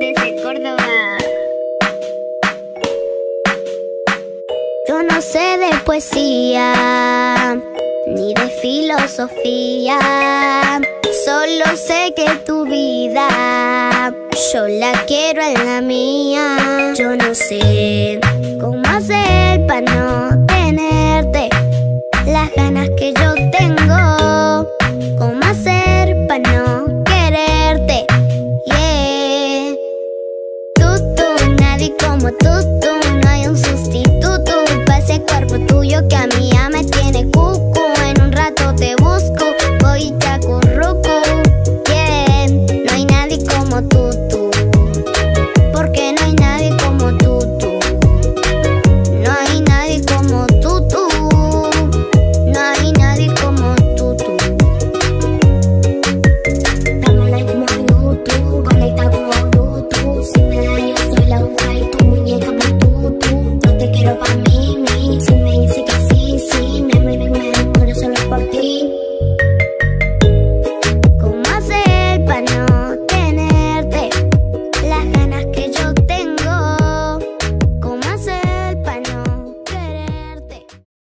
Desde Córdoba. Yo no sé de poesía ni de filosofía. Solo sé que tu vida yo la quiero en la mía. Yo no sé por tuyo que a mí